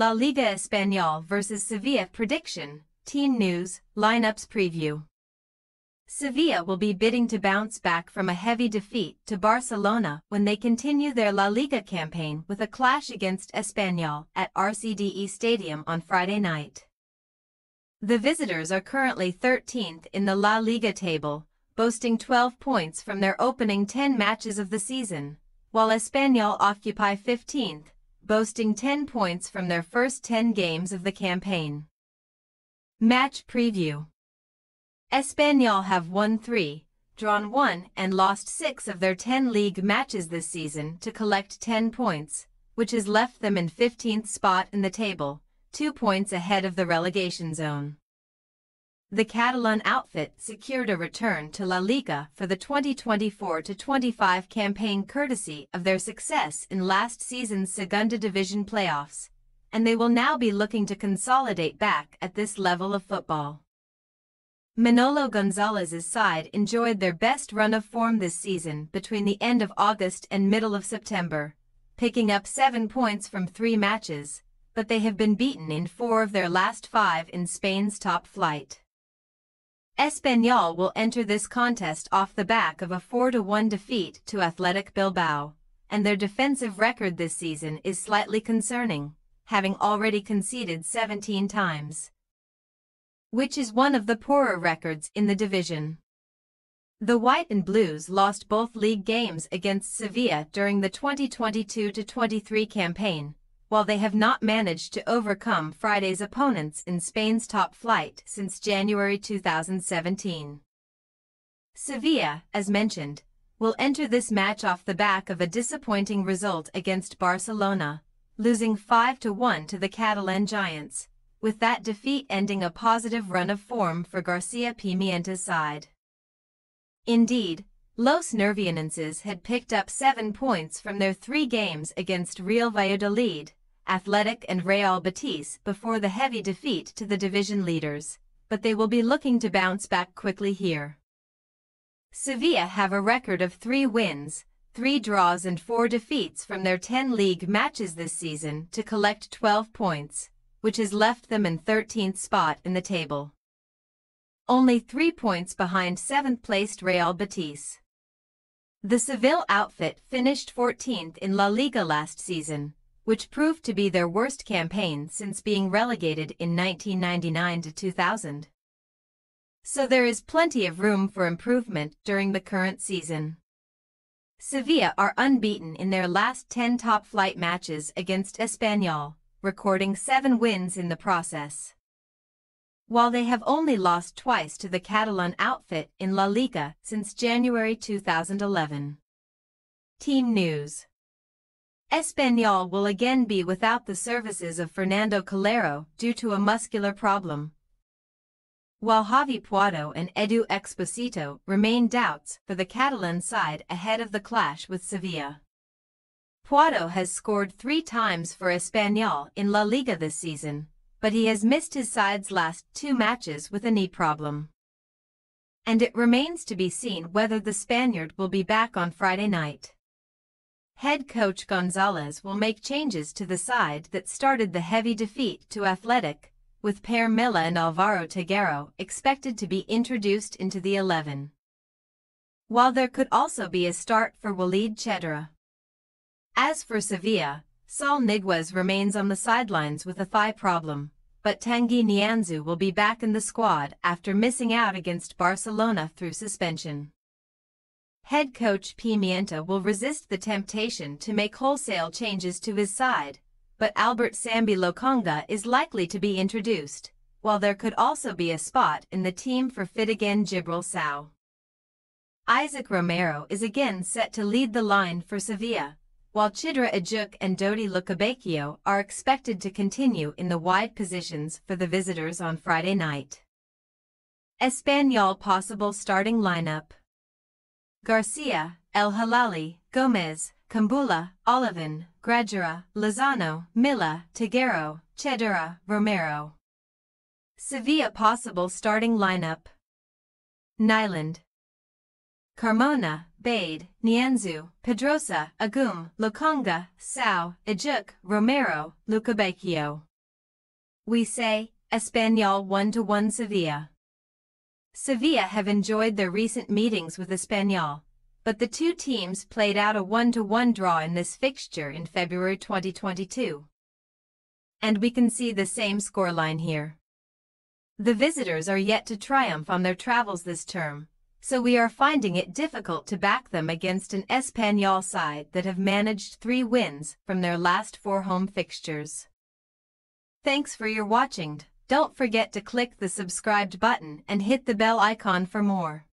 La Liga Espanyol vs Sevilla prediction, team news, lineups preview. Sevilla will be bidding to bounce back from a heavy defeat to Barcelona when they continue their La Liga campaign with a clash against Espanyol at RCDE Stadium on Friday night. The visitors are currently 13th in the La Liga table, boasting 12 points from their opening 10 matches of the season, while Espanyol occupy 15th, boasting 10 points from their first 10 games of the campaign. Match Preview Espanyol have won three, drawn one and lost six of their 10 league matches this season to collect 10 points, which has left them in 15th spot in the table, two points ahead of the relegation zone. The Catalan outfit secured a return to La Liga for the 2024-25 campaign courtesy of their success in last season's Segunda Division playoffs, and they will now be looking to consolidate back at this level of football. Manolo Gonzalez's side enjoyed their best run of form this season between the end of August and middle of September, picking up seven points from three matches, but they have been beaten in four of their last five in Spain's top flight. Espanyol will enter this contest off the back of a 4-1 defeat to Athletic Bilbao, and their defensive record this season is slightly concerning, having already conceded 17 times which is one of the poorer records in the division. The White and Blues lost both league games against Sevilla during the 2022-23 campaign, while they have not managed to overcome Friday's opponents in Spain's top flight since January 2017. Sevilla, as mentioned, will enter this match off the back of a disappointing result against Barcelona, losing 5-1 to the Catalan Giants, with that defeat ending a positive run of form for Garcia Pimienta's side. Indeed, Los Nervionenses had picked up seven points from their three games against Real Valladolid, Athletic and Real Betis before the heavy defeat to the division leaders, but they will be looking to bounce back quickly here. Sevilla have a record of three wins, three draws and four defeats from their 10 league matches this season to collect 12 points, which has left them in 13th spot in the table. Only three points behind 7th-placed Real Betis. The Seville outfit finished 14th in La Liga last season, which proved to be their worst campaign since being relegated in 1999 to 2000. So there is plenty of room for improvement during the current season. Sevilla are unbeaten in their last 10 top-flight matches against Espanyol, recording seven wins in the process. While they have only lost twice to the Catalan outfit in La Liga since January 2011. Team News Espanyol will again be without the services of Fernando Calero due to a muscular problem. While Javi Puado and Edu Exposito remain doubts for the Catalan side ahead of the clash with Sevilla. Puado has scored three times for Espanyol in La Liga this season, but he has missed his side's last two matches with a knee problem. And it remains to be seen whether the Spaniard will be back on Friday night. Head coach Gonzalez will make changes to the side that started the heavy defeat to Athletic, with Pere Milla and Alvaro Tejero expected to be introduced into the 11. While there could also be a start for Walid Cheddira. As for Sevilla, Saul Niguez remains on the sidelines with a thigh problem, but Tanguy Nianzou will be back in the squad after missing out against Barcelona through suspension. Head coach Pimienta will resist the temptation to make wholesale changes to his side, but Albert Sambi Lokonga is likely to be introduced, while there could also be a spot in the team for Fitigan Djibril Sow. Isaac Romero is again set to lead the line for Sevilla, while Chidera Ejuke and Dodi Lukebakio are expected to continue in the wide positions for the visitors on Friday night. Espanyol possible starting lineup Garcia, El Hilali, Gomez, Kumbulla, Olivan, Gragera, Lozano, Milla, Tejero, Cheddira, Romero. Sevilla possible starting lineup Nyland, Carmona, Bade, Nianzou, Pedrosa, Agoume, Lokonga, Sow, Ejuke, Romero, Lukebakio. We say, Espanyol 1-1 Sevilla. Sevilla have enjoyed their recent meetings with Espanyol, but the two teams played out a 1-1 draw in this fixture in February 2022. And we can see the same scoreline here. The visitors are yet to triumph on their travels this term, so we are finding it difficult to back them against an Espanyol side that have managed three wins from their last four home fixtures. Thanks for your watching. Don't forget to click the subscribed button and hit the bell icon for more.